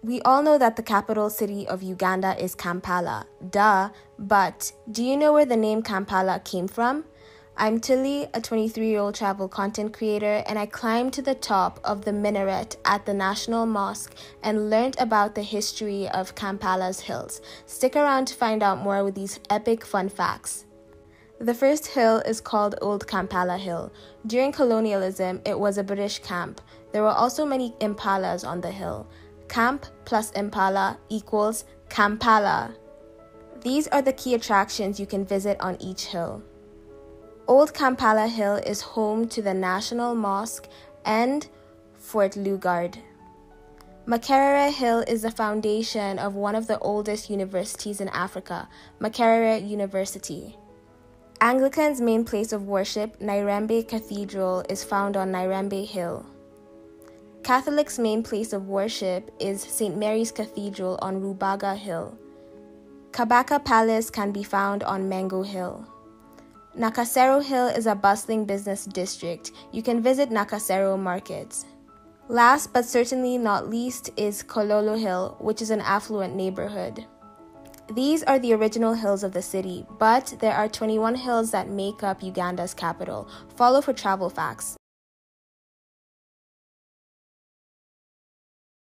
We all know that the capital city of Uganda is Kampala. Duh. But do you know where the name Kampala came from? I'm Tilly, a 23 year old travel content creator, and I climbed to the top of the minaret at the National Mosque and learned about the history of Kampala's hills. Stick around to find out more with these epic fun facts. The first hill is called Old Kampala Hill. During colonialism, it was a British camp. There were also many impalas on the hill. Camp plus Impala equals Kampala. These are the key attractions you can visit on each hill. Old Kampala Hill is home to the National Mosque and Fort Lugard. Makerere Hill is the foundation of one of the oldest universities in Africa, Makerere University. Anglicans' main place of worship, Namirembe Cathedral, is found on Namirembe Hill. Catholics' main place of worship is St. Mary's Cathedral on Rubaga Hill. Kabaka Palace can be found on Mengo Hill. Nakasero Hill is a bustling business district. You can visit Nakasero markets. Last but certainly not least is Kololo Hill, which is an affluent neighborhood. These are the original hills of the city, but there are 21 hills that make up Uganda's capital. Follow for travel facts.